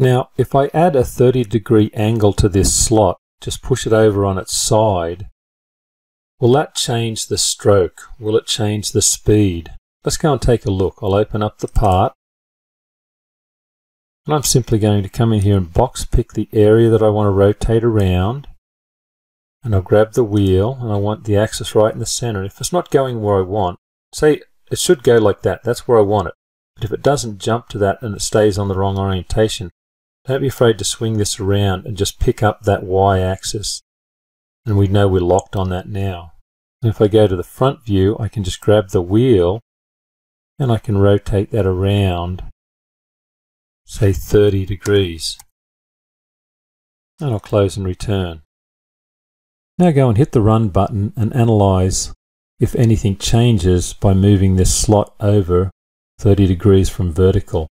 Now, if I add a 30 degree angle to this slot, just push it over on its side, will that change the stroke? Will it change the speed? Let's go and take a look. I'll open up the part. And I'm simply going to come in here and box pick the area that I want to rotate around. And I'll grab the wheel and I want the axis right in the center. If it's not going where I want, say it should go like that, that's where I want it. But if it doesn't jump to that and it stays on the wrong orientation, don't be afraid to swing this around and just pick up that y-axis. And we know we're locked on that now. And if I go to the front view, I can just grab the wheel and I can rotate that around, say 30 degrees. And I'll close and return. Now go and hit the Run button and analyze if anything changes by moving this slot over 30 degrees from vertical.